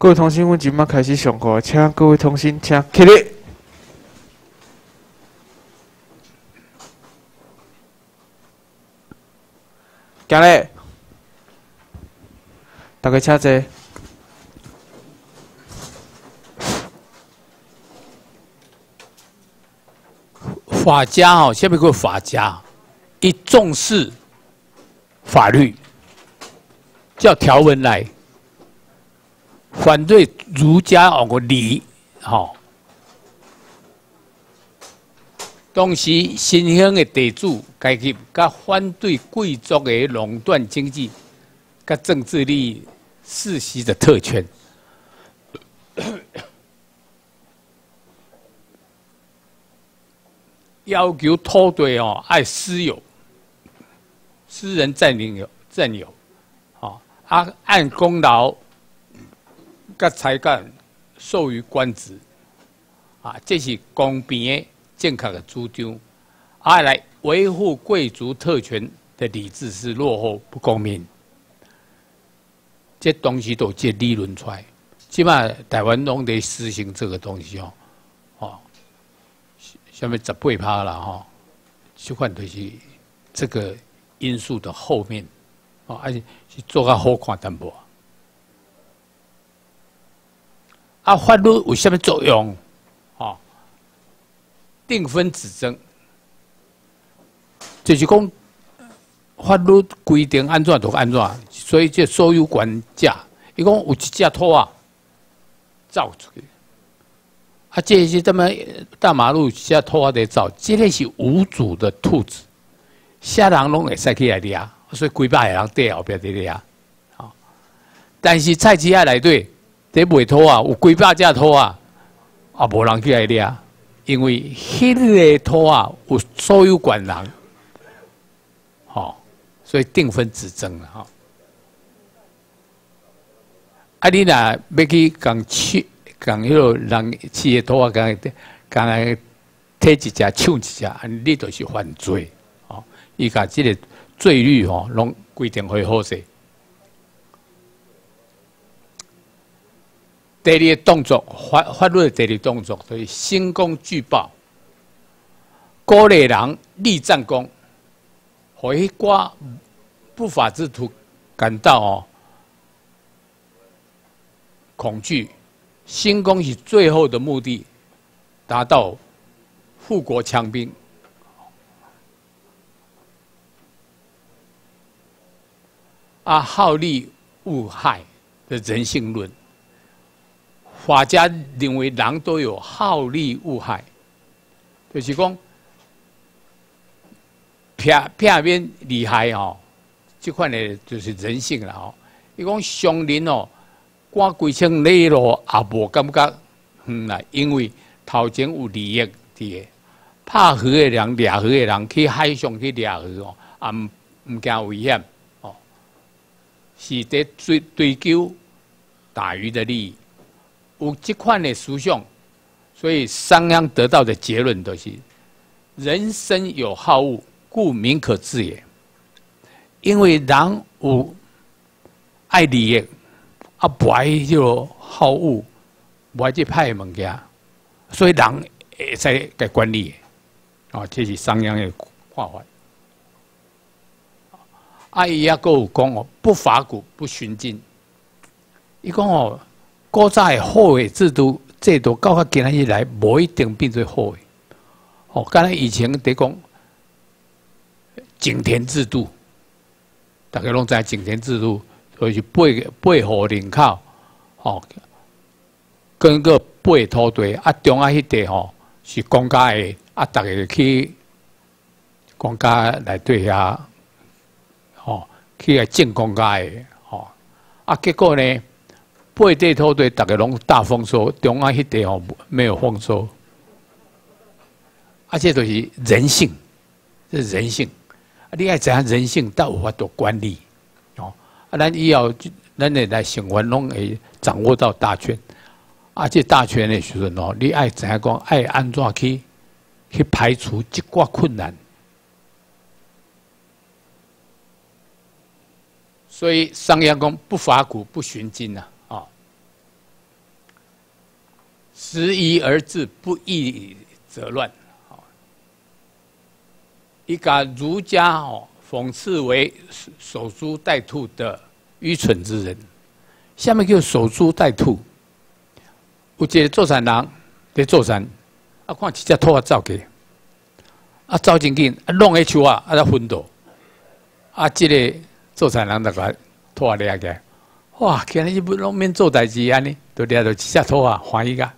各位同心，阮即马开始上课，请各位同心请起立。行咧，大家请坐。法家哦，下面个法家，一重视法律，叫条文来。反对儒家哦个礼，吼，当时新兴的地主阶级，甲反对贵族的垄断经济，甲政治利益世袭的特权，要求土地哦爱私有，私人占领有占有，哦，啊按功劳。甲才干授予官职，啊，这是公平的、正确的主张。啊，来维护贵族特权的理智是落后不公平。这东西都借理论出来，起码台湾拢得实行这个东西哦，哦，下面十八趴了哈，就看就是这个因素的后面，哦，而且是做个好看淡薄。啊，法律有什么作用？哦，定分指争，就是讲法律规定安怎就安怎，所以这所有管价，伊讲有一只兔啊，走出去，啊，这些这么大马路一只兔啊在走，这个是无主的兔子，下人拢会使起来掠，所以规百个人在后边在掠，啊，但是菜市仔内底。这卖拖啊，有几百只拖啊，啊，无人去来掠，因为迄个拖啊有所有权人，好，所以定分之争了哈。啊，你若要去讲去讲迄个人饲的拖啊，讲讲来摕一只抢一只，你都是犯罪，哦，伊甲即个罪率吼，拢规定会好些。第二个动作，法法律的第二动作，就是兴功举报，高丽人立战功，回刮不法之徒感到哦恐惧。新功是最后的目的，达到富国强兵，啊，好利恶害的人性论。法家认为人都有好利恶害，就是讲偏偏边厉害哦，这款呢就是人性啦哦。伊讲商人哦，赶几千里路也无感觉远啦，因为头前有利益伫个，拍鱼的人、掠鱼的人去海上去掠鱼哦，也唔唔惊危险哦，是在追追求打鱼的利益。有这款的思想，所以商鞅得到的结论都是：人生有好恶，故民可治也。因为人有爱利益，啊不爱就好恶，不爱去派物件，所以人会使该管理。哦，这是商鞅的看法。啊，伊也有讲哦，不伐古不循今。伊讲哦。古早的好的制度制度，到较今日来，无一定变做好的。哦，刚才以前得讲井田制度，大家拢知井田制度，就是背背后人口，哦，跟个背土地啊，中央迄地吼是公家的，啊，大家去公家来对遐，哦，去来建公家的，哦，啊，结果呢？八地土地，大家拢大丰收，中央迄地哦没有丰收，而且都是人性，是人性。啊，你爱怎样人性，到有法度管理哦。啊，咱以后咱来来生活，拢会掌握到大权。啊，且大权的时阵哦，你爱怎样讲，爱安怎去去排除这挂困难。所以商鞅讲不伐古不循今呐。时移而治，不义则乱。一个儒家哦，讽刺为守株待兔的愚蠢之人。下面叫守株待兔。有一个做山人在做山，啊，看一只兔啊走去，啊走真紧，啊弄个树啊，啊才昏倒。啊，这个做山人就个兔啊掠起来，哇！今日不拢免做代志安尼，就掠到一只兔啊，欢喜个。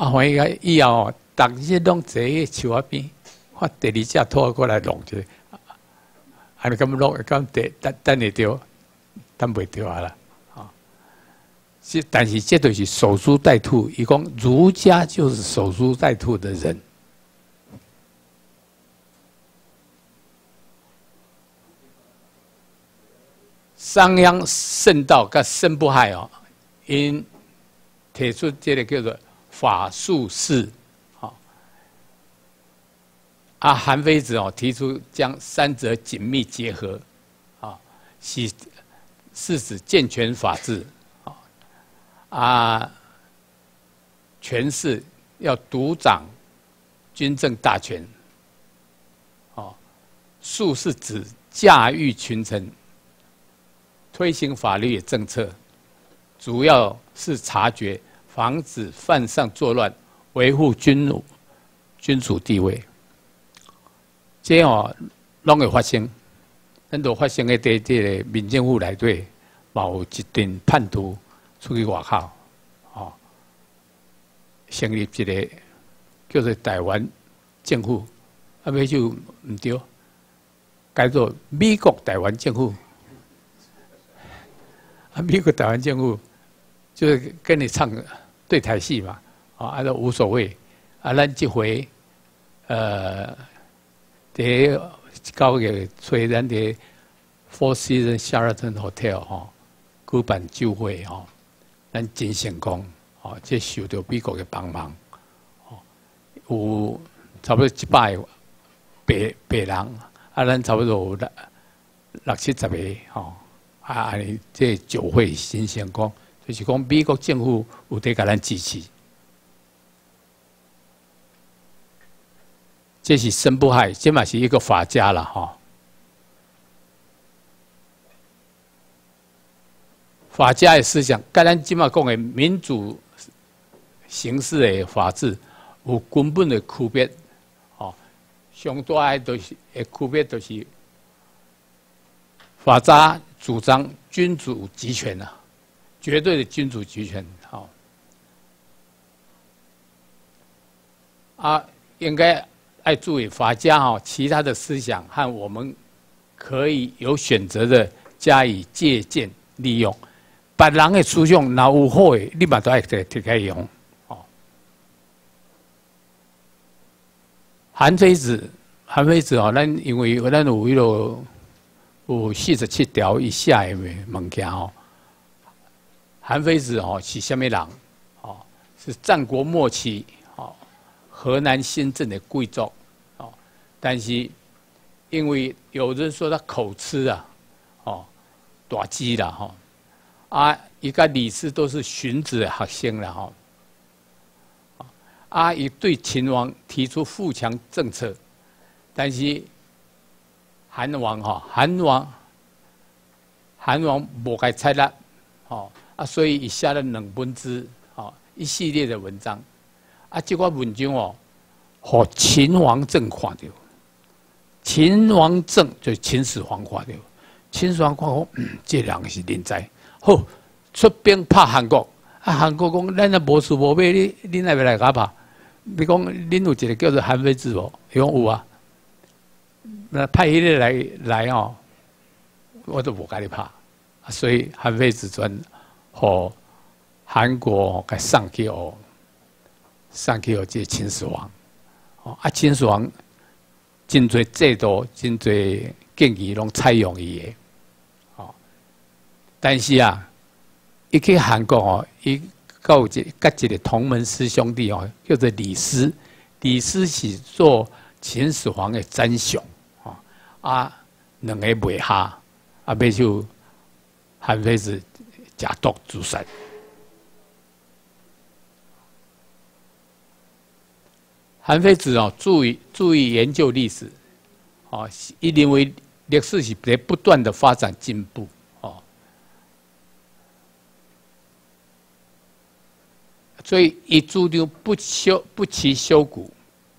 啊，欢喜个以后，逐日拢坐喺树啊边。发第二只拖过来弄者，啊！你咁弄，咁得等等会掉，等袂掉啊啦！啊，这，但是这都是守株待兔。伊讲儒家就是守株待兔的人。商鞅圣道跟申不害哦，因提出这个叫做法术式。啊，韩非子哦提出将三者紧密结合，啊，是是指健全法治，啊，啊，权势要独掌军政大权，啊，术是指驾驭群臣，推行法律政策，主要是察觉，防止犯上作乱，维护君主君主地位。这样哦，拢会发生，很多发生的在这个民政府内底，某一定叛徒出去外口，哦，成立一个叫做台湾政府，啊，尾就唔对，改做美国台湾政府，啊，美国台湾政府就是跟你唱对台戏嘛，啊，啊都无所谓，啊，咱这回，呃。伫交给吹咱伫 Four Season Sheraton Hotel 吼举办酒会吼，咱真成功哦，即受到美国嘅帮忙哦，有差不多一百百百人，啊，咱差不多有六六七十个吼，啊，安尼即酒会真成功，就是讲美国政府有伫甲咱支持。这是申不害，这嘛是一个法家了哈。法家的思想，跟咱今嘛讲的民主形式的法治有根本的区别。哦，上大都是的区别，都是法家主张君主集权啊，绝对的君主集权。好，啊，应该。爱注意法家哈，其他的思想和我们可以有选择的加以借鉴利用。别人的思想那有好的，立马都爱得提开用。哦，韩非子，韩非子哦，咱因为咱有迄个有四十七条以下的物件哦。韩非子哦是虾米人？哦，是战国末期哦。河南新郑的贵族，哦，但是因为有人说他口吃啊，哦，大鸡了哈，啊，一个李斯都是荀子的学生了哈，啊，也对秦王提出富强政策，但是韩王哈，韩王韩王无该采纳，哦，啊，所以以下的冷分之，哦，一系列的文章。啊，这个文章哦，和秦王政看到，秦王政就是秦始皇看到，秦始皇看讲，这两个是人才，好出兵拍韩国，啊，韩国讲，咱也无事无买，你你那边来甲拍？你讲，恁有一个叫做韩非子无？伊讲有啊，那派迄个来来哦，我都无甲你拍，所以韩非子专和韩国该上去哦。上去有这秦始皇，哦啊，秦始皇真侪制度，真侪建议拢采用伊的，哦，但是啊，一去韩国哦，伊告一甲一个同门师兄弟哦，叫做李斯，李斯是做秦始皇的宰相，哦啊，两个袂下，啊，尾就韩非子假毒自杀。韩非子哦，注意注意研究历史，哦，一定为历史是在不断的发展进步，哦，所以一注定不修不其修古，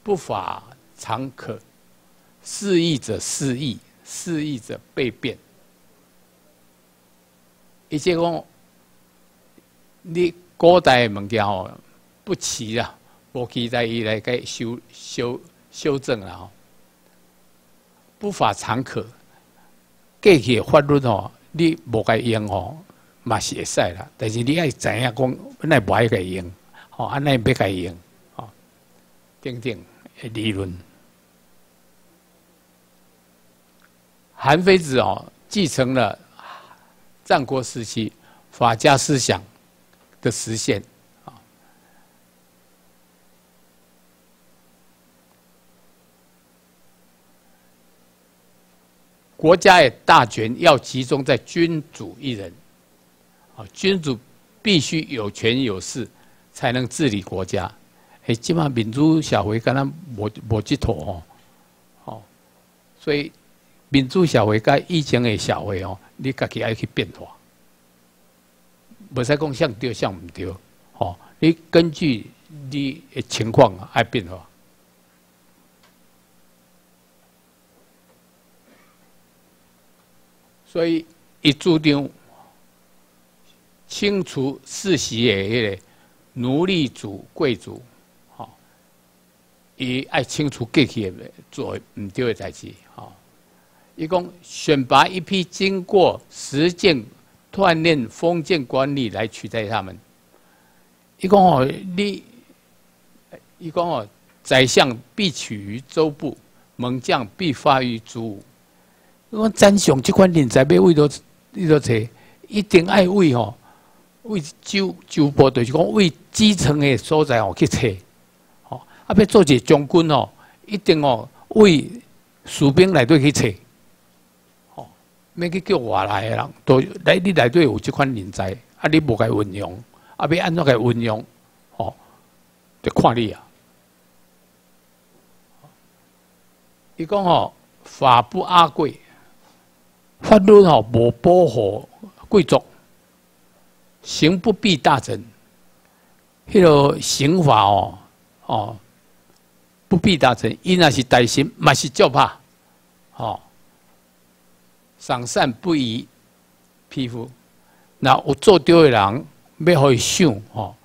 不法常可，肆意者肆意，肆意者被变。一切讲你古代的物件哦，不齐啊。无期待伊来该修修修正了吼，不法常可。过去法律吼，你无该用吼，嘛是会使啦。但是你爱知影讲，本来无爱该用，吼，安尼要该用，吼，等等理论。韩非子哦，继承了战国时期法家思想的实现。啊国家的大权要集中在君主一人，啊，君主必须有权有势，才能治理国家。哎，起码民主社会跟他无无这套哦，哦，所以民主社会跟以前的社会哦，你家己要去变化，不使讲像对像唔对，哦，你根据你的情况爱变化。所以，一注定清除世袭的迄个奴隶主、贵族，吼，伊爱清除过去的做唔对的代志，吼。伊讲选拔一批经过实践锻炼封建官吏来取代他们。伊讲哦，你，伊讲哦，宰相必取于州部，猛将必发于主武。我赞赏这款人才要为着为着找，一定爱为吼为州州部，就是讲为基层的所在哦去找，吼啊要做一个将军哦，一定哦为士兵内底去找，吼要去叫外来的人，都来你内底有这款人才，啊你无该运用，啊要安怎该运用，吼就看你啊。伊讲吼法不阿贵。法律哦，无保护贵族，刑不避大臣。迄个刑法哦，哦，不避大臣，伊那是大刑，嘛是照怕。哦，赏善不移匹夫。那有做对的人，要互伊想哦。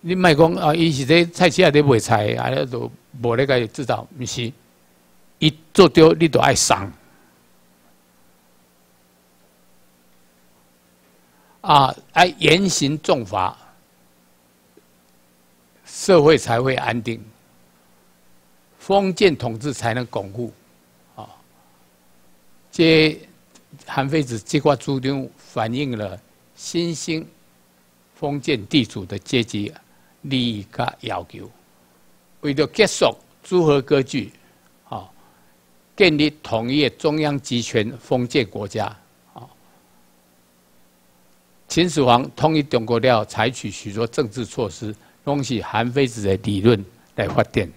你莫讲啊，伊是在菜市啊咧卖菜，啊，都无咧个知道，毋是。伊做对，你都爱赏。啊，爱，严刑重罚，社会才会安定，封建统治才能巩固。这韩非子这块注定反映了新兴封建地主的阶级利益和要求，为了结束诸侯割据，啊，建立统一中央集权封建国家。秦始皇统一中国了，采取许多政治措施，拢是韩非子的理论来发电。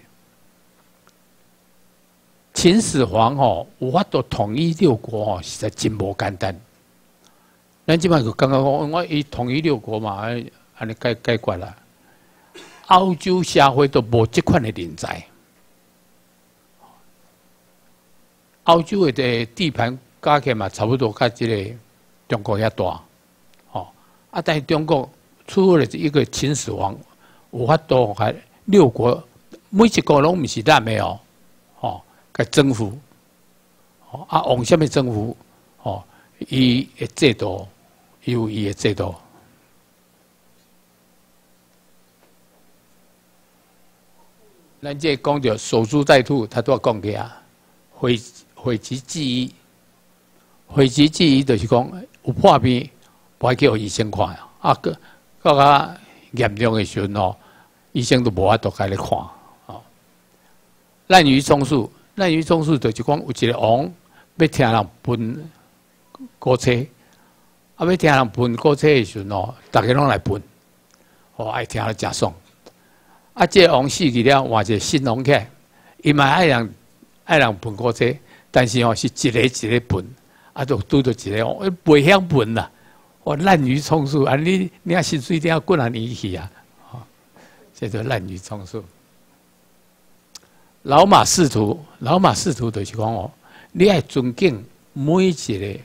秦始皇吼有法度统一六国吼，实在真无简单。咱即摆就刚刚讲，我伊统一六国嘛，安尼解解决啦。欧洲社会都无这款的人才，欧洲的地盘加起嘛，差不多甲即个中国遐大。吼啊！在中国出了一个秦始皇，有法度还六国每一个拢毋是咱的哦，个征服，哦啊，往下面征服，哦，伊的制度有伊的制度。咱这讲着守株待兔，他都要讲起啊，讳讳疾忌医，讳疾忌医就是讲有破病。不爱叫医生看呀，啊个更加严重的时候哦，医生都无法度开你看，哦。滥竽充数，滥竽充数就是讲有一个王要听人分国车，啊要听人分国车的时候哦，大家拢来分，哦爱听了真爽。啊，这王死去了，换一个新王起来，伊嘛爱人爱人分过这，但是哦是一个一个分，啊就拄着一个哦，袂晓分啦，哦滥竽充数啊！你你啊薪水一定要滚啊你去啊！哦，这叫滥竽充数。老马仕途，老马仕途就是讲哦，你爱尊敬每一个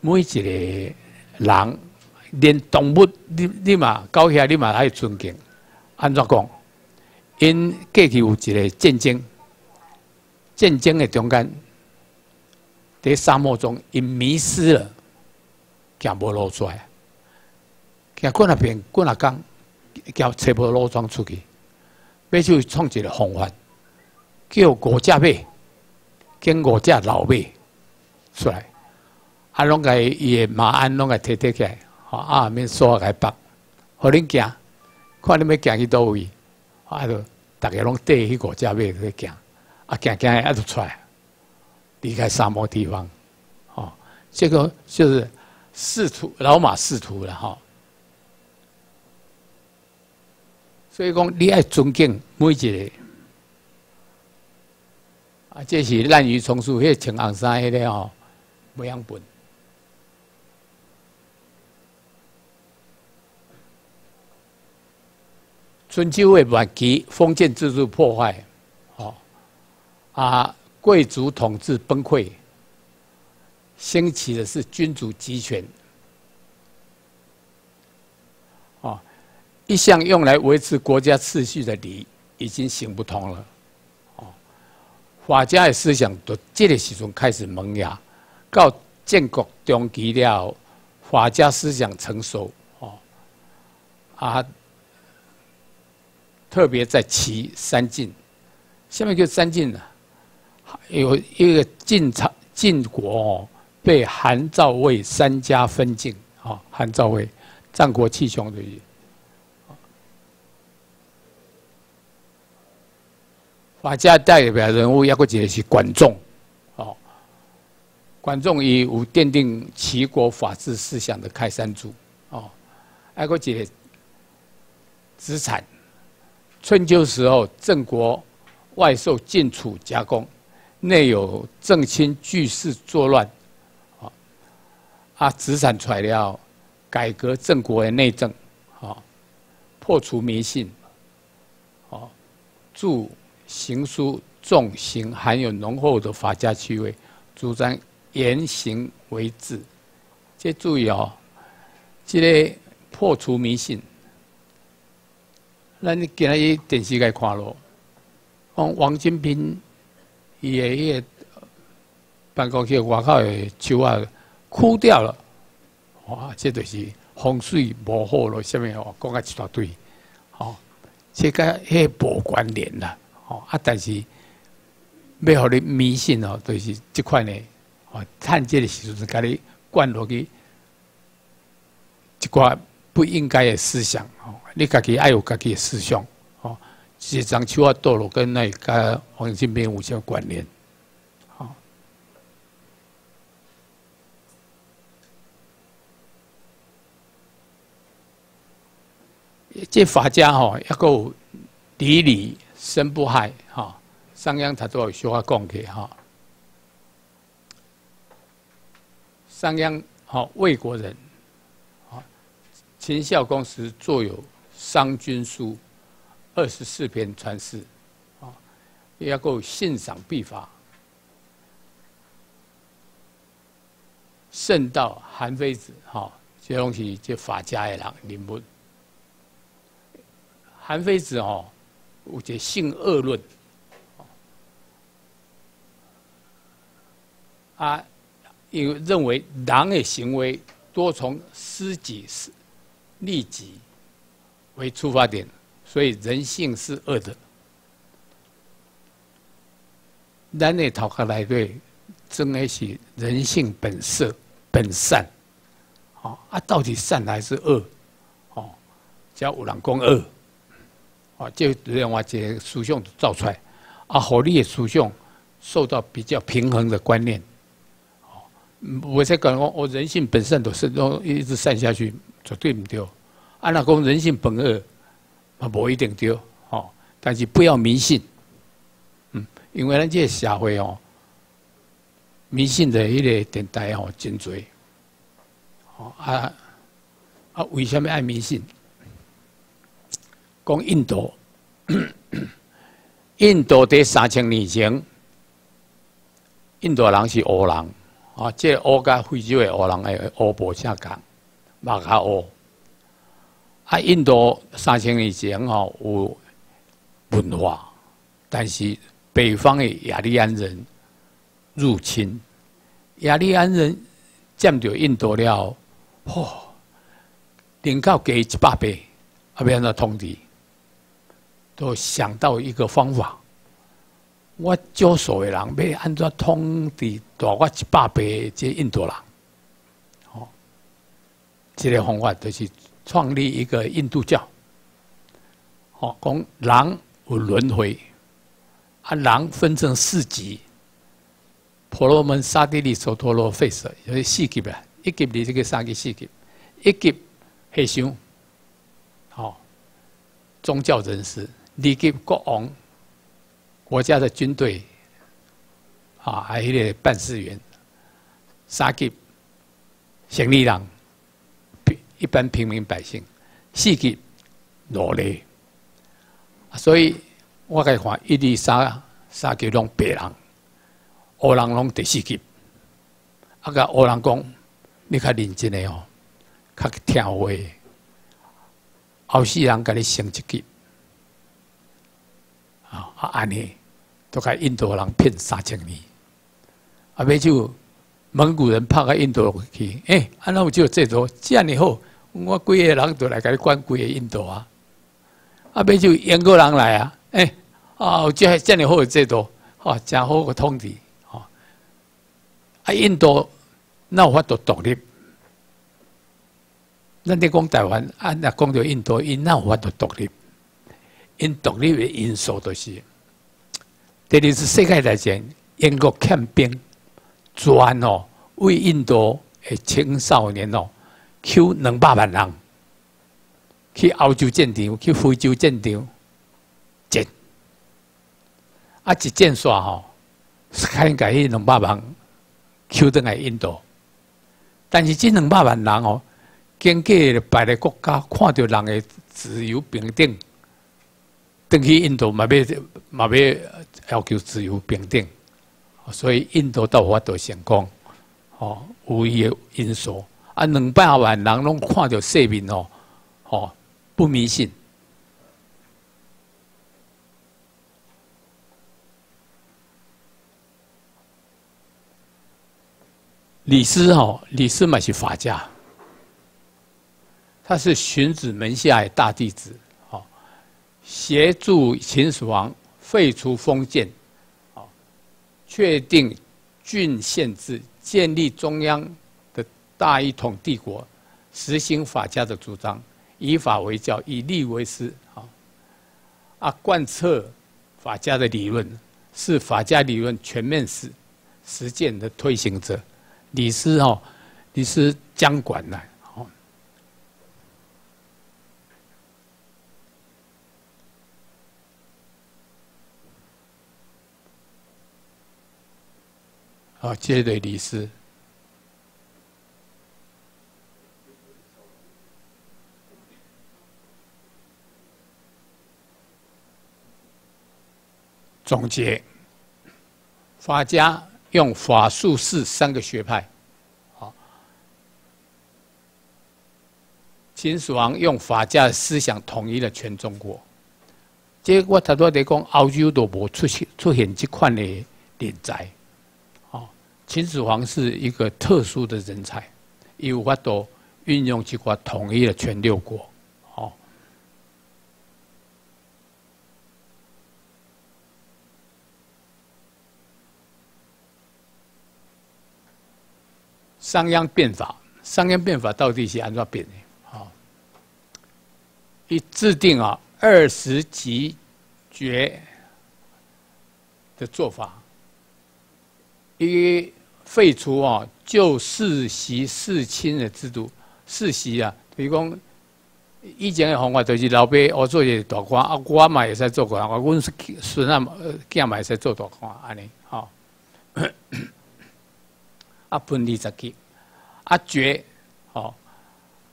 每一个人，连动物你你嘛高遐你嘛爱尊敬。安怎讲？因过去有一个战争，战争的中间，在沙漠中因迷失了，行无路出来，行过那边过那江，叫找无路装出去，要去创一个方法。叫五只马，跟五只老马出来，啊，拢个伊诶马鞍拢个提提起来，吼啊免锁个绑，互恁行，看恁要行去倒位，啊，就逐个拢缀迄五只马去行，啊，行行啊就出来，离开沙漠地方，哦，这个就是仕途老马仕途了哈。所以讲，你爱尊敬每一个。啊，这是滥竽充数，迄穿红衫迄个吼，袂样本。春秋的晚期，封建制度破坏，哦，啊，贵族统治崩溃，兴起的是君主集权，哦，一向用来维持国家秩序的礼已经行不通了。法家的思想从这个时阵开始萌芽，到建国中期了，法家思想成熟，哦，啊，特别在齐三晋，下面就三晋呢，有一个晋朝晋国哦，被韩赵魏三家分晋，啊，韩赵魏，战国七雄的。法家代表人物，要个一个是管仲，哦，管仲以有奠定齐国法治思想的开山祖，哦，还个一个子产，春秋时候郑国外受晋楚夹攻，内有郑亲巨势作乱，啊，啊子产出来了，改革郑国的内政，啊，破除迷信，哦，助。行书重刑，含有浓厚的法家趣味，主张严刑为治。这注意哦，这个破除迷信。那你今日电视该看咯，王王金平伊个伊个办公室外口的树啊枯掉了，哇，这就是风水无好咯。下面哦讲啊一大堆，哦，这个迄无关联啦。啊！但是，要互你迷信哦，就是这块呢，哦，探这的时阵，甲你灌落去一寡不应该的思想哦，你家己爱有家己的思想哦，这张树啊堕落跟那个黄金边有些关联，好。这法家吼，一个地理。生不害，哈，商鞅他都有说话讲给哈。商鞅，好，魏国人，好，秦孝公时作有《商君书》，二十四篇传世，啊，要够信赏必法。圣道韩非子，哈，这东西就法家的人领悟。韩非子，哦。有些性恶论，啊，因为认为人的行为多从私己、利己为出发点，所以人性是恶的。咱的头壳来对，真的是人性本色本善，哦啊，到底善还是恶？哦，叫有人讲恶。啊，就另外一个思想造出来，啊，合理的思想受到比较平衡的观念，哦，我才讲我我人性本善都是都一直善下去，绝对唔对。啊，那讲人性本恶，啊，无一定对，哦但是不要迷信，嗯，因为咱这个社会哦，迷信的迄个电台哦真多，哦啊啊，为什么爱迷信？讲印度，印度在三千年前，印度人是乌人，啊，这乌甲非洲的乌人诶乌无相共，马较乌。啊，印度三千年前吼有文化，但是北方的雅利安人入侵，雅利安人占着印度了，嚯，人口加一百倍，啊，要安怎统治？都想到一个方法，我少数的人要安怎统治大我一百倍这印度人？哦，这个方法就是创立一个印度教。哦，讲人有轮回，啊，人分成四级：婆罗门、沙地利、首陀罗、吠舍，有四级啊。一级里这个三级四级，一级和尚，好，宗教人士。二级国王，国家的军队，啊，还有个办事员，三级行李人，一般平民百姓，四级奴隶。所以我该看一、二、三、三级拢白人，黑人拢第四级。啊个黑人讲，你较认真的哦，较听话，后世人甲你升一级。啊，安尼都甲印度人骗三千年，啊，尾就蒙古人拍个印度去，哎，安那有就这多，这样好，我几个人都来甲你管几个印度啊，啊，尾就英国人来啊，哎，啊，这这样好这多，哦，真好个统治，哦，啊，印度那有法度独立，咱你讲台湾，啊，那讲到印度，因那有法度独立。因独立的因素都是，第二次世界大战，英国欠兵，专哦为印度的青少年哦，抽两百万人去欧洲战场，去非洲战场战，啊一战煞吼，开改迄两百万抽倒来印度，但是这两百万人哦，经过别个国家看到人的自由平等。登去印度嘛要嘛要要求自由平等，所以印度到法度成功，哦，有伊个因素。啊，两百万人拢看到世面哦，哦，不迷信。李斯哦，李斯嘛是法家，他是荀子门下的大弟子。协助秦始皇废除封建，啊，确定郡县制，建立中央的大一统帝国，实行法家的主张，以法为教，以吏为师，啊，啊，贯彻法家的理论，是法家理论全面实实践的推行者。李斯哦，李斯将管呢。啊接着李斯总结，法家用法术士三个学派，好，秦始皇用法家的思想统一了全中国，结果他都得讲欧洲都无出现出现这款的人才。秦始皇是一个特殊的人才，有法度运用这块统一了全六国。哦，商鞅变法，商鞅变法到底是按怎变的？好，一制定啊二十级决的做法，一。废除啊旧世袭世亲的制度，世袭啊，比如讲以前的方法就是老爸我做一个大官，啊，我嘛会使做官，我阮孙啊，囝嘛会使做大官，安尼，吼。啊，分二十级，啊爵，吼，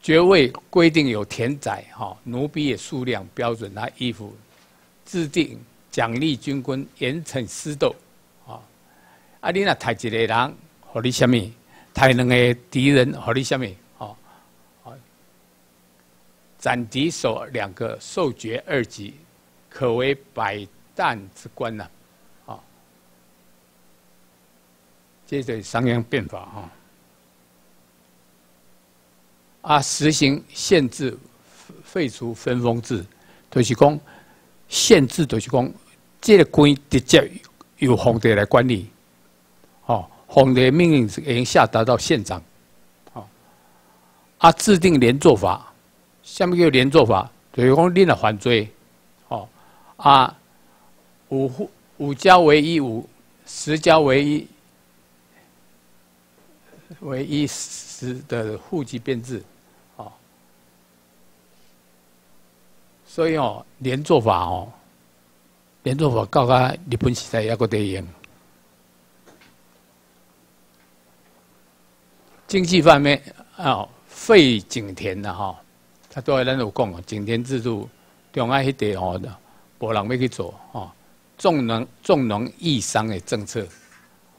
爵位规定有田宅，吼，奴婢的数量标准，啊衣服制定奖励军官，严惩私斗，吼。啊，你若杀一个人，互你什么？杀两个敌人，互你什么？哦，斩敌首两个，受爵二级，可为百战之官呐。这是商鞅变法哈，啊，实行限制，废除分封制，就是讲限制，就是讲这个官直接由皇帝来管理，哦，皇帝命令已经下达到县长，哦，啊，制定连坐法，下面叫连坐法，就是讲你若犯罪，哦，啊，五户五家为一五，十家为一。为一十的户籍编制，哦，所以哦，连坐法哦，连坐法到甲日本时代也个得用。经济方面啊，废井田的哈，他都在咱有讲哦，井田制度，中央迄地哦，无人要去做哦，重农重农抑商的政策，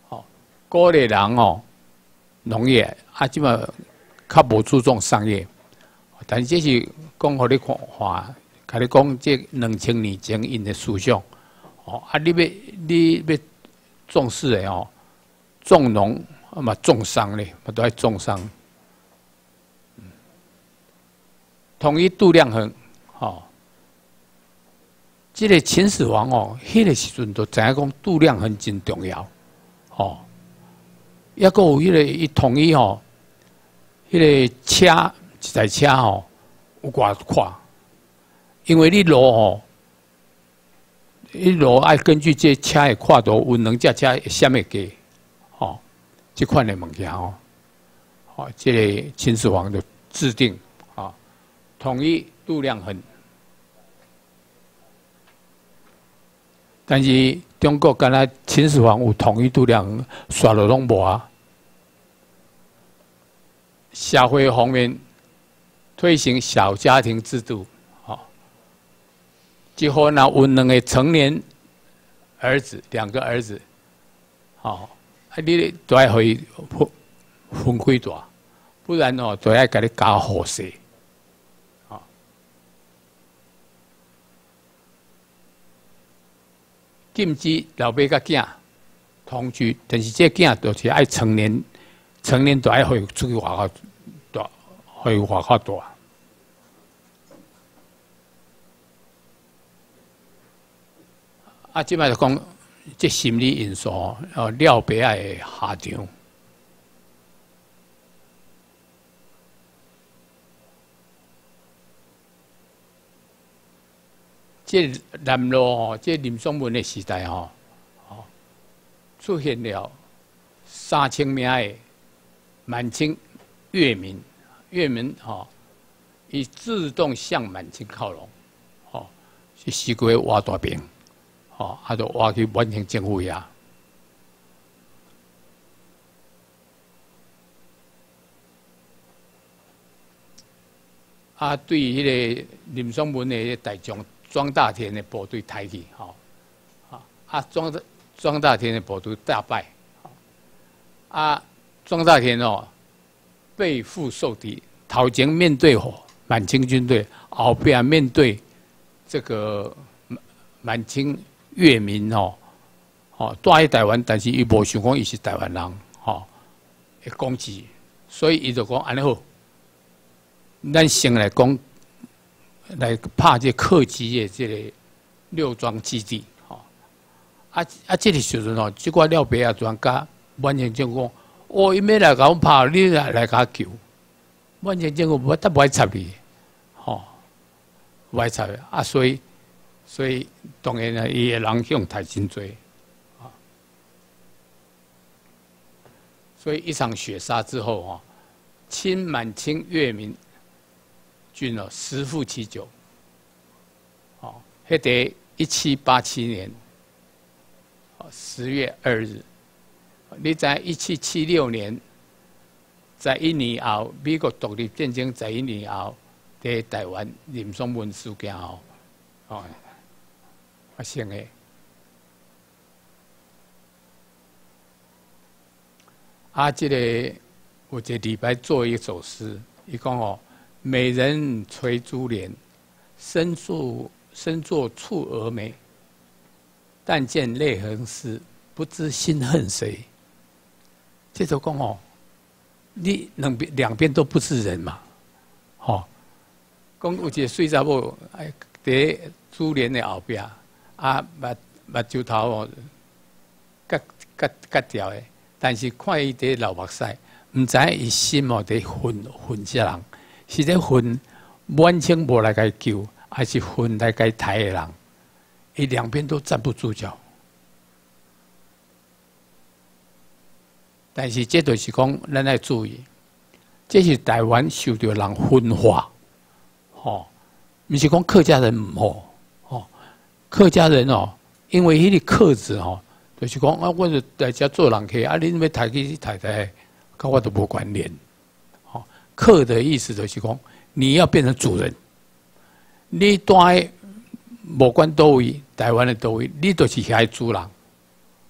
哦，鼓励人哦。农业啊，即嘛较无注重商业，但是这是讲互你看，话，甲你讲这两千年前因的思想，哦，啊，你要你要重视的哦，重农啊嘛重伤咧，嘛都爱重伤。统一度量衡，哦，这个秦始皇哦，迄个时阵都知影讲度量衡真重要，哦。抑个有迄个伊统一吼，迄个车一台车吼有偌快，因为你路吼，你路爱根据这车的跨度，有两架车虾米价，吼，即款的物件哦，哦，即个秦始皇的制定，啊，统一度量衡，但是中国敢若秦始皇有统一度量，衡，耍了拢无啊。社会方面推行小家庭制度，好，结婚呢，有两个成年儿子，两个儿子，好，啊，你都要可以分分开住，不然哦，都要给你加好势，啊，禁止老爸甲囝同居，但是这囝都是爱成年。成年都爱会出去外口大，会外口住。啊，即摆就讲，即心理因素哦，了别爱下场。即南路哦，即林松文的时代哦，哦，出现了三千名的。满清粤民，粤民哈，以自动向满清靠拢，哦，去西归挖大饼，哦，啊都挖去完成政府呀。啊，对迄个林松文的大将庄大田的部队抬起，吼，啊，啊庄庄大田的部队大败，啊。庄大田哦，背负受敌，头前面对满清军队，后边面对这个满满清粤民哦，哦，住喺台湾，但是伊无想讲伊是台湾人，哦，会攻击，所以伊就讲安尼好，咱先来讲，来拍这客机的这个六庄基地，哦，啊啊，这个时阵哦，这个廖北啊专家完全就讲。我伊要来甲阮拍，你来来甲救。完全政府不得不爱插你，吼，不爱插啊！所以，所以当然呢，伊个人向太真多，啊，所以一场雪杀之后，哈，清满清粤民军哦，十负其九。哦，迄得一七八七年，十月二日，你在一七七六年，在一年后，美国独立战争在一年后，在台湾林松文事件后，哦，发生的。啊，这个有一个礼拜做一首诗，伊讲哦，美人垂珠帘，深作深作蹙蛾眉。但见泪痕湿，不知心恨谁。这首讲哦，你两边两边都不是人嘛，吼。讲有一个水查某，哎，伫珠帘的后边，啊，目目睭头哦，割割割掉的。但是看伊伫流目屎，毋知伊心哦伫恨恨些人，是咧恨满清无来甲救，还是恨来甲抬的人？伊两边都站不住脚。但是这就是讲，咱要注意，这是台湾受到人分化，吼，毋是讲客家人毋好，客家人哦，因为迄个客字吼。就是讲啊，我是在家做人客，啊，恁要抬起抬抬，跟我都无关联。哦，客的意思就是讲，你要变成主人，你在无管多位，台湾的多位，你都是遐主人，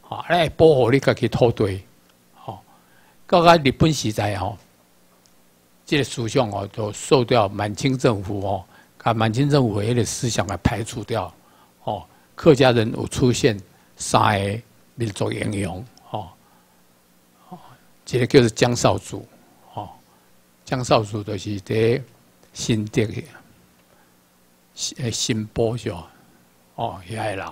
好来保护你家己土地。好，刚刚日本时代哦，这个思想哦，都受掉满清政府哦，把满清政府迄个思想来排除掉。客家人有出现三个。民族英雄，哦，哦，这个叫做江少主，哦，江少主就是在新店的，新新波是哦，遐个人，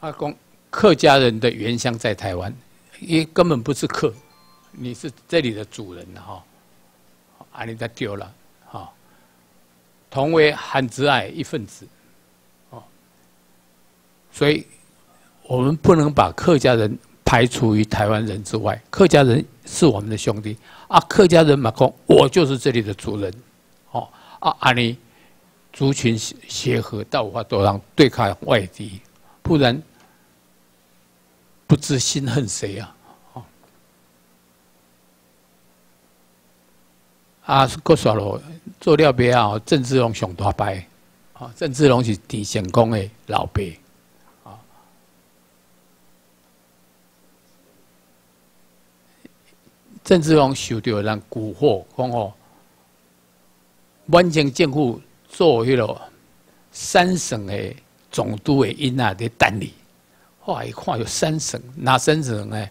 啊，讲客家人的原乡在台湾，也根本不是客，你是这里的主人哈，啊，你在丢了，哈，同为汉之爱一份子。所以，我们不能把客家人排除于台湾人之外。客家人是我们的兄弟啊！客家人嘛，讲我就是这里的主人，哦啊！阿你族群协和，道化多让对抗外敌，不然不知心恨谁啊！啊，郭耍罗做了别啊，郑志龙上大伯啊，郑志龙是地仙公的老伯。郑志龙受到人蛊惑，讲哦，满清政府做迄个三省的总督的因啊，在等你。后来一看有三省，哪三省呢？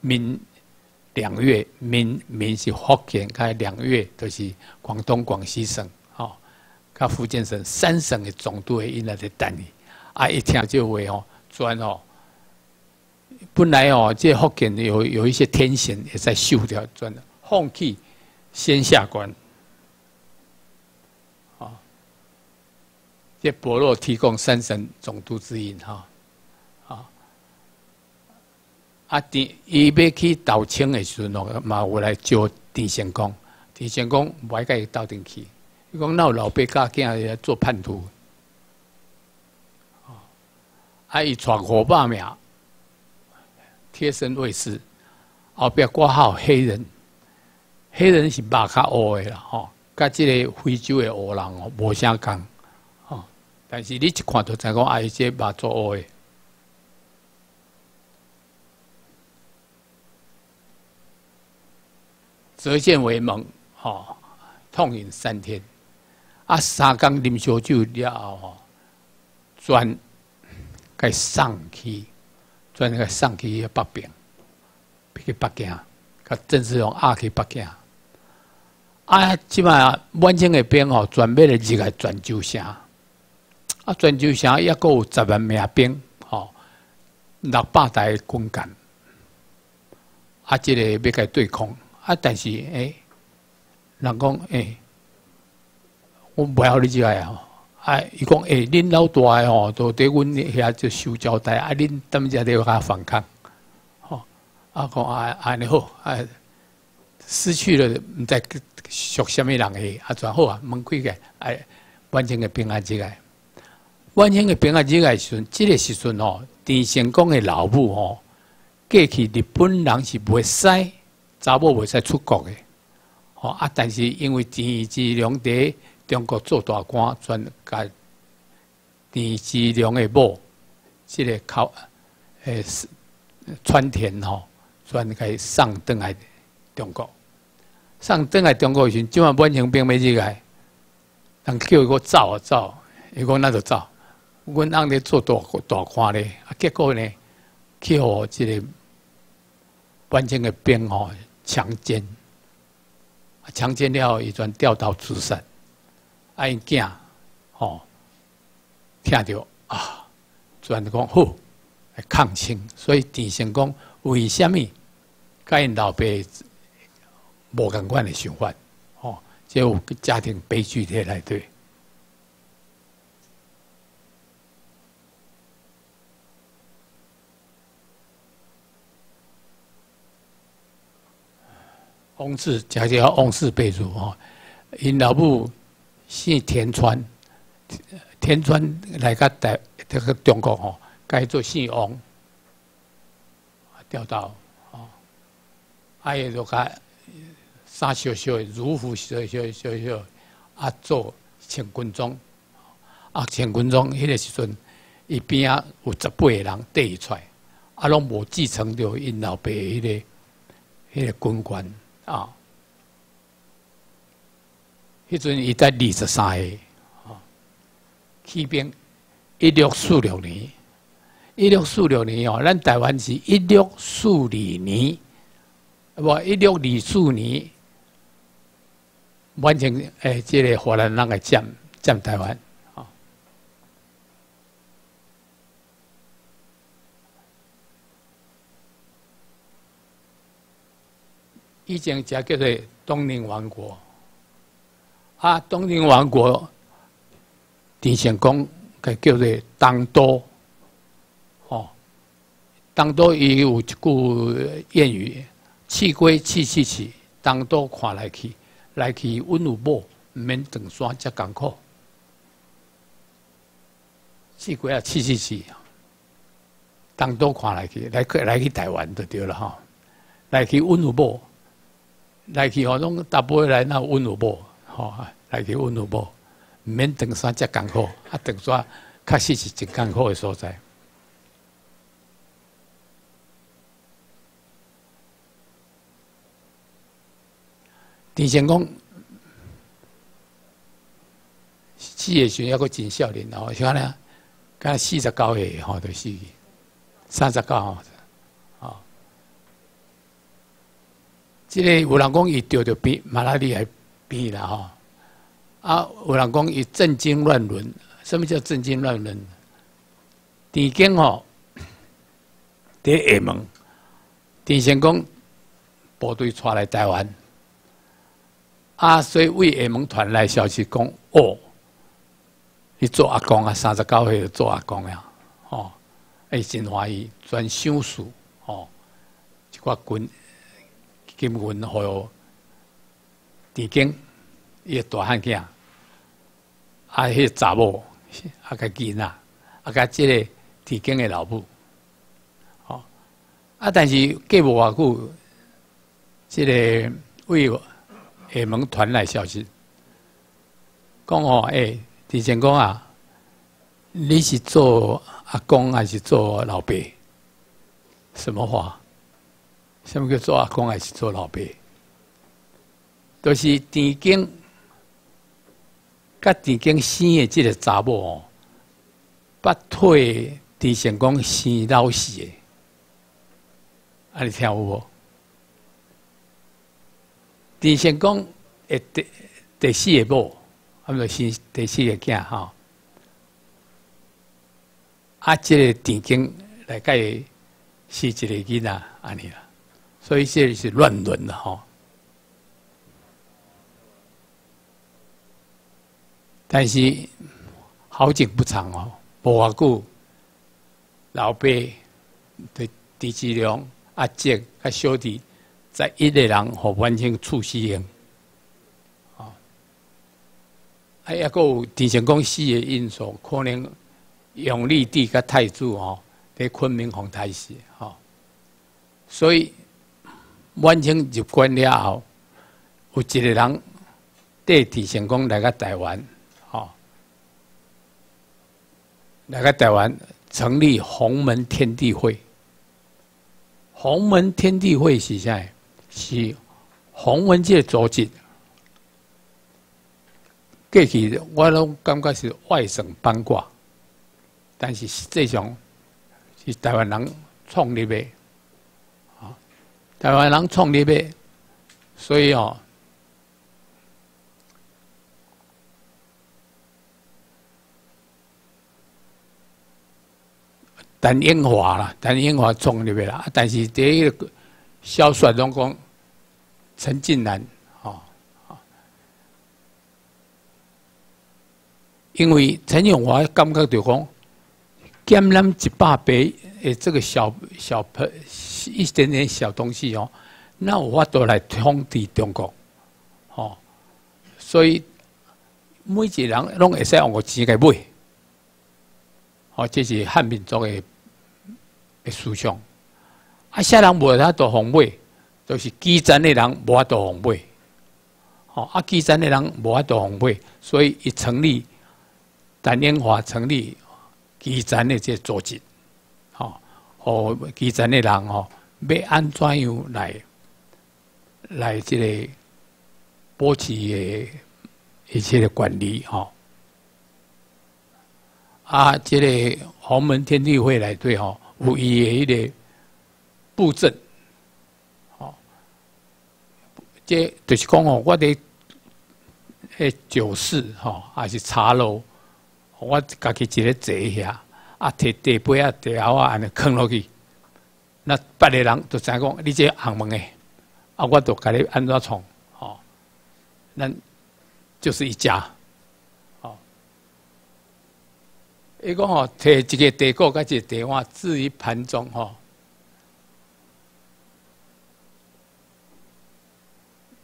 闽两粤，闽闽是福建，开两粤都是广东、广西省，哦，加福建省三省的总督的因啊，在等你。啊，一听就会哦，转哦。本来哦，这福建有有一些天险也在修掉，转的放弃先下关，啊，这伯洛提供三省总督之印哈，啊，啊，第伊要去倒清的时候，嘛我来招狄贤公，狄贤公唔爱甲伊倒进去，伊讲那老伯家囝做叛徒，啊，啊，伊传火把命。贴身卫士，后壁挂号黑人，黑人是白较乌的啦，吼，甲即个非洲的乌人哦无相共，吼，但是你一看就知讲，啊，伊这目做乌的，折剑为盟，吼，痛饮三天，啊，三缸啉烧酒了后，吼，转该上去。转那个上去北边，去北京，甲郑志龙压去北京。啊，即摆满清的兵哦，准备了入来泉州城。啊，泉州城一个有十万名兵，吼，六百台军舰。啊，即个要甲对抗。啊，但是诶，人讲诶，我不要你进来啊。啊！伊讲诶，恁老大诶吼，都伫阮遐就受交代。啊，恁踮遮伫遐反抗，吼！啊，讲啊，安尼好，啊，失去了毋知属什么人诶，啊，转好啊，门开个，哎，完成个平安节个，完成个平安节个时阵，即个时阵吼，田成功诶老母吼，过去日本人是袂使查某袂使出国诶，吼啊，但是因为田志良伫中国做大官，专甲田志良诶某，即个靠诶川田吼，专甲送登来中国。上登来中国时，即晚满清兵没入来，人叫伊个走啊走，伊讲那就走。阮翁咧做大大官咧，啊结果呢，去互即个满清的兵吼强奸，强奸了伊转吊刀自杀，啊因囝吼听着啊，转讲好来抗清，所以田成功为虾米甲因老爸？无共款的想法，哦，即有家庭悲剧在内底。翁氏，假叫翁氏备注哦，因老母姓田川，田川来个台这个中国哦，改做姓翁，调到哦，还有就个。衫小小的，如虎小小小小，啊，做穿军装，啊，穿军装，迄个时阵，伊边啊有十八个人缀伊出，来，啊，拢无继承着因老爸迄个迄个军官啊。迄阵伊才二十三岁，啊，起兵一六四六年，一六四六年哦，咱台湾是一六四二年，不一六二四年。完全诶，即个荷兰人来占占台湾，啊！以前叫叫做东宁王国，啊，东宁王国，田成功个叫做当都，哦，当都伊有一句谚语：“气归气气气，当都看来去。”来去温有某，毋免长山遮艰苦。四国啊，去去去，当多看来去，来去来去台湾就对了哈。来去温有某，来去吼拢大部分来那温有某，吼，来去温有某，毋免长山遮艰苦，啊，长山确实是真艰苦的所在。田成功，四个时还阁真少年哦，像呢，刚四十九岁吼，都死，三十九吼，哦，即个有人讲伊得着比，马拉利还病啦吼，啊，有人讲伊震惊乱伦，什么叫震惊乱伦？田经吼，伫厦门，田成功部队出来台湾。啊，所以为厦门传来消息讲，哦，你做阿公啊，三十九岁就做阿公呀，哦，哎，真欢喜，专相术，哦，一寡军金军还有地经，伊个大汉囝，啊，迄个查某，啊个囡仔，啊个即个地经的老母，哦，啊，但是过无偌久，即个为。厦门传来消息，讲哦，哎，提前讲啊，你是做阿公还是做老爸？什么话？什么叫做阿公还是做老爸？都是田经，甲田经生的这个查某哦，不退提前讲生老死的，啊，你听有无？田成功诶，第第四个某，啊，咪是第四个囝吼。啊，即个田经来甲伊是一个囡仔安尼啦，所以这是乱伦的吼。但是好景不长哦，无偌久，老爸对狄志良阿姐甲小弟。在一个人和完成处死刑，啊，还一个田成功死的因素，可能永历帝甲太子哦在昆明皇太死，哦，所以完成入关了后，有一个人带田成功来个台湾，吼，来个台湾成立洪门天地会。洪门天地会是啥？是洪门界组织。过去我拢感觉是外省八卦，但是实际上是台湾人创立的，啊，台湾人创立的，所以哦。陈英华啦，陈英华创立的啦，但是第一个小说中讲陈近南，哦，因为陈永华感觉就讲，减咱一百倍诶，这个小小喷一点点小东西哦，那我都来统治中国，哦，所以每一个人拢会使用我钱来买，哦，这是汉民族的。的思想，啊，下人无法度防备，都是基层的人无法度防备，哦，啊，基层的人无法度防备，所以一成立，陈英华成立基层的这组织，哦，和基层的人哦，要安怎样来来这个保持的一切的管理，哦，啊，这个洪门天地会来对，吼。有伊的迄个布阵，哦，这就是讲哦，我伫迄酒肆吼，还是茶楼，我家己一个坐遐，啊，摕地杯啊、地后啊，安尼放落去，那别个人就知讲，你这红门诶，啊，我就甲你安怎创，吼，咱就是一家。伊讲吼，摕一个地锅，甲一个地碗置于盘中吼。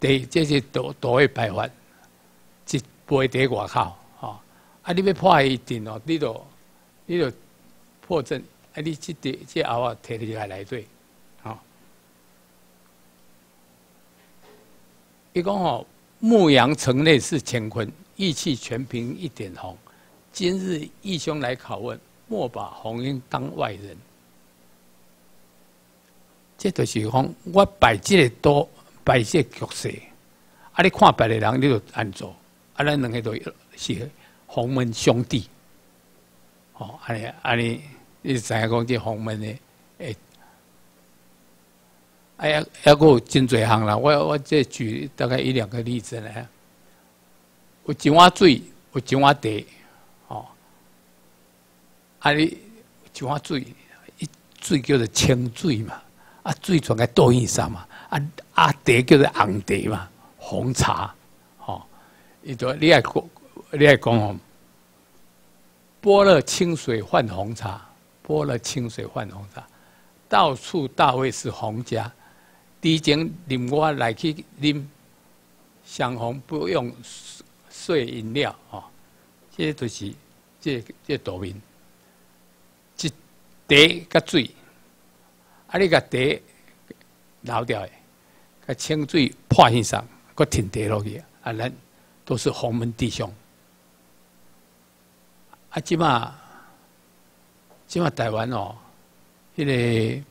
地这是多多的摆法，一杯在外口吼。啊，你要破一阵哦，你就你就破阵，啊，你即地即后啊，摕起来来对，吼。伊讲吼，牧羊城内是乾坤，意气全凭一点红。今日义兄来拷问，莫把红英当外人。这就是讲，我摆这个多摆这局势，啊！你看别的人，你就安做，啊！咱两个都是红门兄弟，哦！安尼安尼，你知影讲这红门的，诶，哎呀，还有真侪行啦！我我这举大概一两个例子呢，有一碗水，有一碗茶。啊！你一碗水，一水叫做清水嘛，啊，水全个倒印上嘛，啊啊茶叫做红茶嘛，红茶，吼，伊都你爱讲，你爱讲哦，拨了清水换红茶，拨了清水换红茶，到处大卫是红家，之前啉我来去啉香红不用水饮料，吼，这就是这这道理。茶甲水，啊！你甲茶捞掉诶，甲清水泼身上，搁停茶落去，啊！咱都是洪门弟兄。啊！即马，即马台湾哦，迄个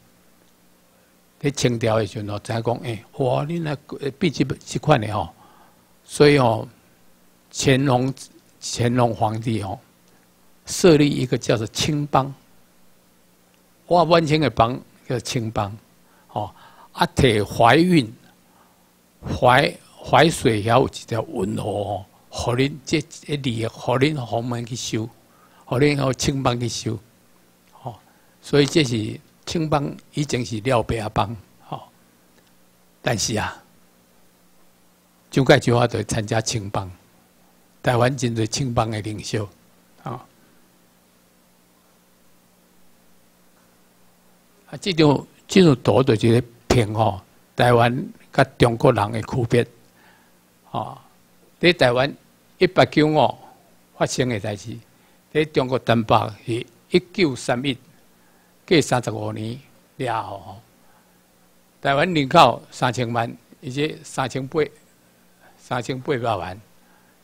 咧清朝诶时阵哦，知影讲诶，哇！你那毕竟即款诶吼，所以哦，乾隆乾隆皇帝哦，设立一个叫做青帮。我万清的帮叫青帮，哦，啊，摕怀孕、怀怀水有一条运河，哦，互恁这一里，互恁洪门去修，互恁后青帮去修，哦，所以这是青帮已经是廖白帮，哦，但是啊，就介就话得参加青帮，台湾真侪青帮的领袖，啊。啊，这种这种图的这个片哦，台湾甲中国人的区别。哦，在台湾一八九五发生的代志，在中国东北是一九三一，过三十五年了后，台湾人口三千万，而且三千八三千八百万，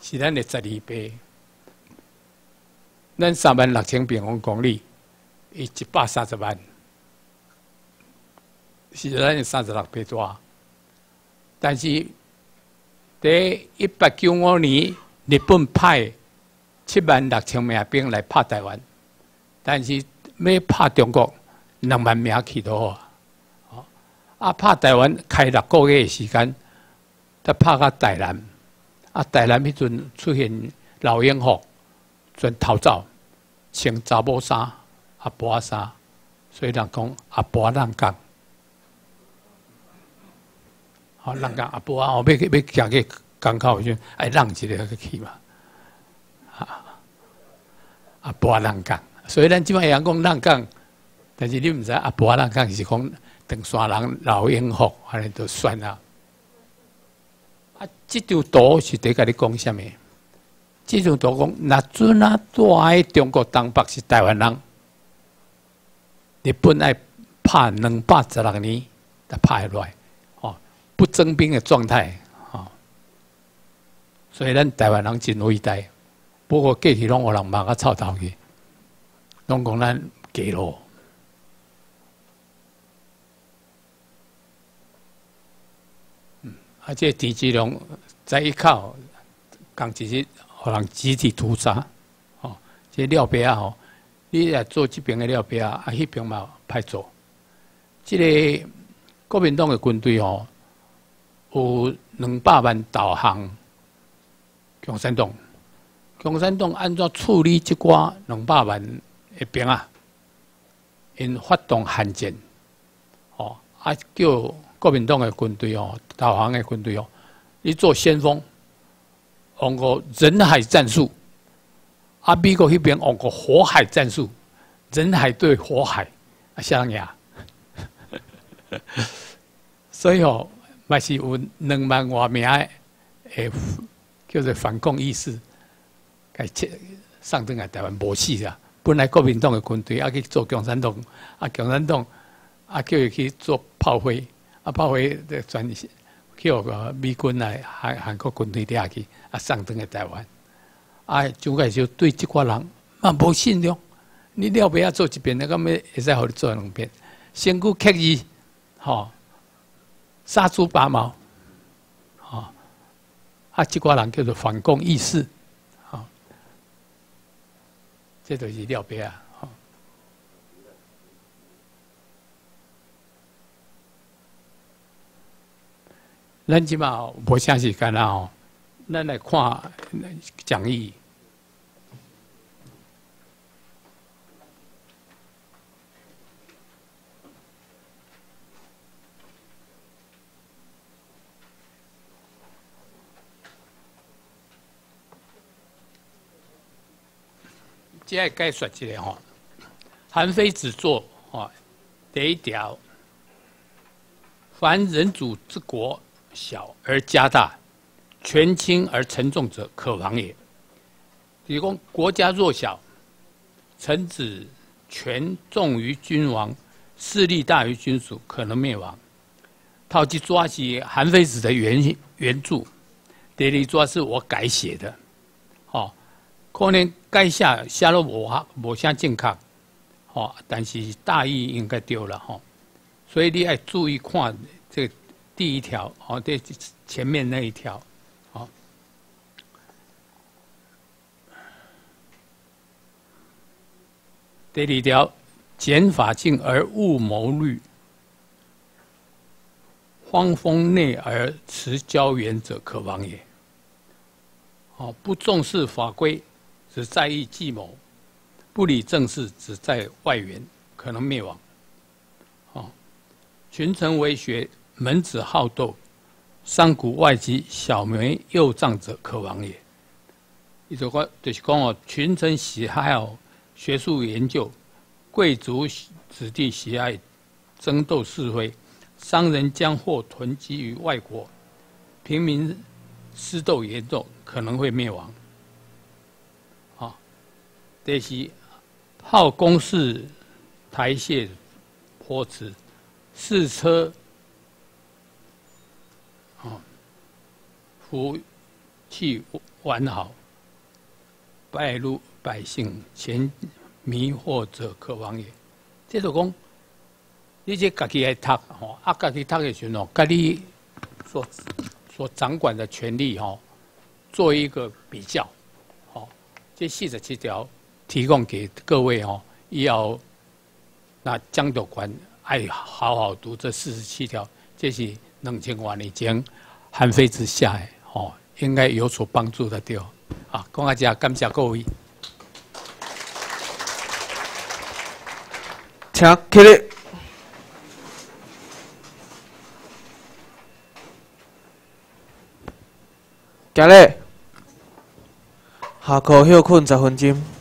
是咱的十二倍。咱三万六千平方公里，伊一百三十万，是咱的三十六倍多。但是在一八九五年，日本派七万六千名兵来拍台湾，但是要拍中国两万名去到啊！啊，拍台湾开六个月的时间，才拍到台南。啊，台南迄阵出现老鹰虎，全逃走，穿查某衫、阿婆衫，所以人讲阿婆浪港。好，浪港阿婆啊，我要要行去港口就爱浪一个去嘛。啊，阿婆浪港，所以咱即摆人讲浪港，但是你毋知阿婆浪港是讲长山人老鹰虎，安尼都算啊。啊，这张图是伫甲你讲什么？这张图讲，那阵啊，在中国东北是台湾人，日本爱拍两百十六年才拍落来，不征兵的状态，哦，所以咱台湾人真伟大。不过过去拢有人骂个臭头去，拢讲咱假咯。而且田志龙在一靠，讲直接互人集体屠杀，哦，这廖别啊吼，你来做这边的廖别啊，啊，迄边嘛歹做。这个国民党的军队哦，有两百万导航共产党，共产党按照处理这寡两百万的兵啊，因发动汉奸，哦，啊叫。国民党的军队哦，导航的军队哦，你做先锋，用个人海战术；啊，美国那边用个火海战术，人海对火海，啊，像呀。所以哦，嘛是有两万多名诶，叫做反共意识，该切上阵来台湾无死啊。本来国民党的军队啊去做共产党，啊共产党啊叫伊去做炮灰。啊，包围的专叫个美军来韩韩国军队底下去啊，上登个台湾，啊，蒋介石对这寡人嘛无信用，你了不要做一遍，那个咩会使互你做两遍，先顾刻意，吼，杀猪拔毛，吼，啊，这寡人叫做反共意识，啊，这都是了不啊。咱即嘛无啥时间啦吼，咱来看讲义。即个解说一下吼，韩非子作吼第一条，凡人主之国。小而家大，权轻而沉重者，可亡也。提供国家弱小，臣子权重于君王，势力大于君主，可能灭亡。套句抓起韩非子的原原著，第二抓是我改写的，哦，可能该下下了我无啥正确，哦，但是大意应该对了哈，所以你要注意看这。第一条，哦，这，前面那一条，好。第二条，减法镜而勿谋虑，荒风内而持交远者，可亡也。哦，不重视法规，只在意计谋；不理政事，只在外援，可能灭亡。哦，群臣为学。门子好斗，商贾外戚小民幼障者，可亡也。伊就讲，就是讲哦，群臣喜爱哦学术研究，贵族子弟喜爱争斗是非，商人将货囤积于外国，平民私斗严重，可能会灭亡。这是炮攻势台械坡池，试车啊，服器完好，败露百姓，前迷惑者可亡也。这就讲。你这家己来读吼，啊，家己读的时候，跟你所所掌管的权利吼，做一个比较，吼，这四十七条提供给各位哦，以后那江督官爱好好读这四十七条，这是两千万年前韩非之下的哦，应该有所帮助的对。啊，讲阿家感谢各位，请起立。今日下课休困十分钟。